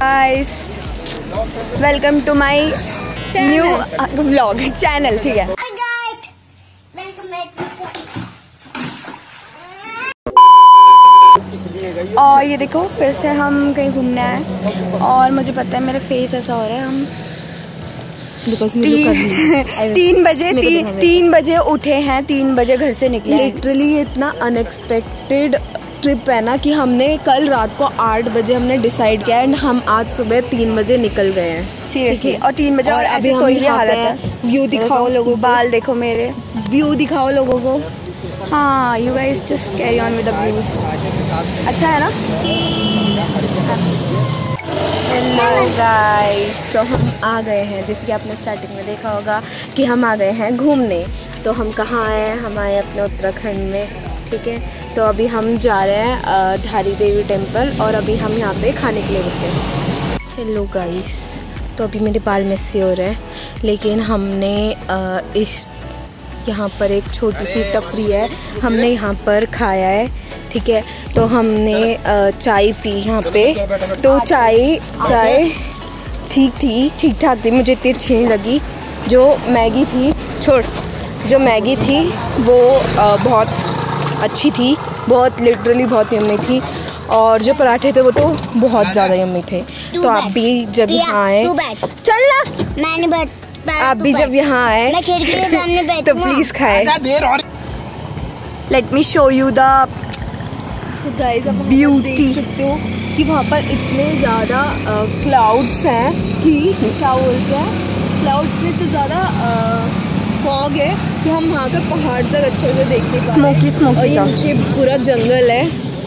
Guys welcome to my new vlog channel ठीक है. और ये देखो फिर से हम कहीं घूमने आए और मुझे पता है मेरा फेस ऐसा हो रहा है हम तीन, तीन बजे ती, तीन बजे उठे हैं तीन बजे घर से निकले लिटरली इतना अनएक्सपेक्टेड ट्रिप है ना कि हमने कल रात को आठ बजे हमने डिसाइड किया एंड हम आज सुबह तीन बजे निकल गए हैं। सीरियसली और तीन बजे और अभी सोई हालत है? व्यू दिखाओ लोगों को। बाल देखो मेरे। व्यू दिखाओ लोगों को। हाँ you guys just carry on with the views अच्छा है ना? हेलो गाइस तो हम आ गए हैं। जैसे कि आपने स्टार्टिंग में देखा होगा कि हम आ गए हैं घूमने। तो हम कहाँ आए हैं? हम आए अपने उत्तराखंड में। ठीक है? तो अभी हम जा रहे हैं धारी देवी टेंपल और अभी हम यहाँ पे खाने के लिए रुके हैं। हेलो गाइस तो अभी मेरे बाल मेस्सी हो रहे हैं लेकिन हमने इस यहाँ पर एक छोटी सी टफरी है हमने यहाँ पर खाया है ठीक है? तो हमने चाय पी यहाँ पे। तो चाय चाय ठीक थी ठीक ठाक थी मुझे इतनी अच्छी नहीं लगी। जो मैगी थी छोड़ जो मैगी थी वो बहुत अच्छी थी बहुत लिटरली बहुत यम्मी थी। और जो पराठे थे वो तो बहुत ज़्यादा यम्मी थे। तो आप भी जब यहाँ आए चल ना। मैंने आप भी जब यहाँ आए तो प्लीज़ खाए। Let me show you the beauty सकते हो कि वहाँ पर इतने ज़्यादा क्लाउड्स हैं कि क्या बोलते हैं? क्लाउड्स से तो ज़्यादा फॉग है कि हम वहाँ का पहाड़ तक अच्छे से देख नहीं स्मोकी स्मोकी और ये नीचे पूरा जंगल है।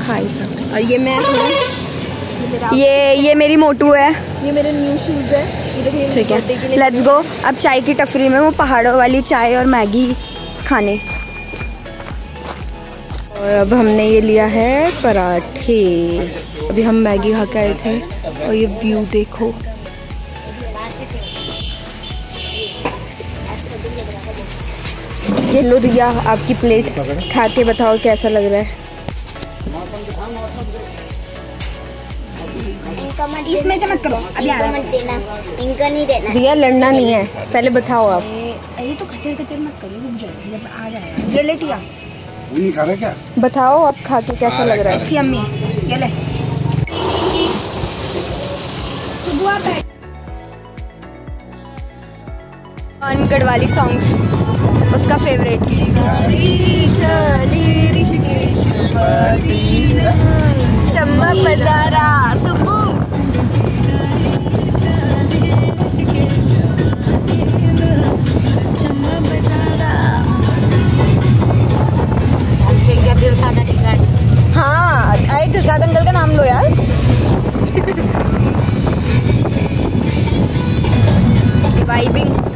हाई और ये मैं हूँ। ये ये मेरी मोटू है। ये मेरे न्यू शूज़ है। ठीक है। लेट्स गो अब चाय की टफरी में वो पहाड़ों वाली चाय और मैगी खाने। और अब हमने ये लिया है पराठे। अभी हम मैगी खा के आए थे। और ये व्यू देखो। ये लो रिया आपकी प्लेट खा के बताओ कैसा लग रहा है? इसमें से मत करो। अभी मत देना। इनका नहीं देना। रिया लड़ना नहीं है। पहले बताओ आप। ये तो खचर खचर मत करो। रुक जाओ जब आ जाएगा। ये ले टिया नहीं खा रहे क्या? बताओ आप खा के कैसा लग रहा है अम्मी ये ले। अनगढ़ वाली सॉन्ग्स उसका फेवरेट चम्मा बजारा सुबू हाँ आए तो अंकल का नाम लो यार. वाइबिंग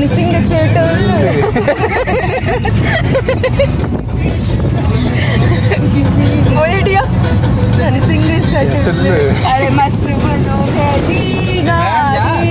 धन सिंह चटुल बोले डिया धन सिंह चटुल अरे मस्त बनो है? जी गाड़ी